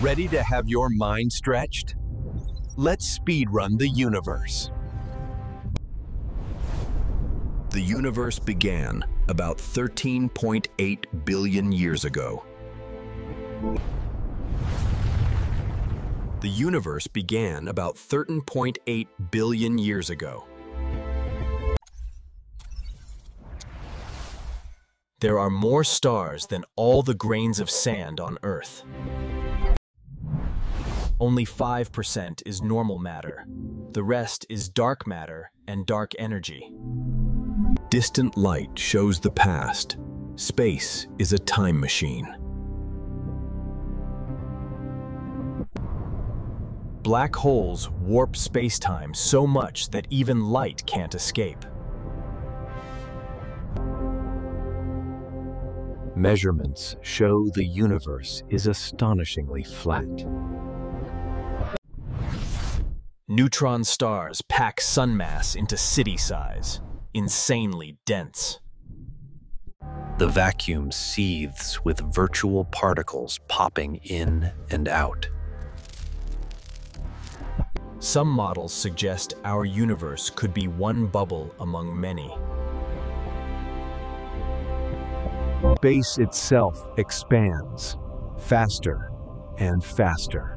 Ready to have your mind stretched? Let's speedrun the universe. The universe began about 13.8 billion years ago. The universe began about 13.8 billion years ago. There are more stars than all the grains of sand on Earth. Only 5% is normal matter. The rest is dark matter and dark energy. Distant light shows the past. Space is a time machine. Black holes warp spacetime so much that even light can't escape. Measurements show the universe is astonishingly flat. Neutron stars pack sun mass into city size, insanely dense. The vacuum seethes with virtual particles popping in and out. Some models suggest our universe could be one bubble among many. Space itself expands faster and faster.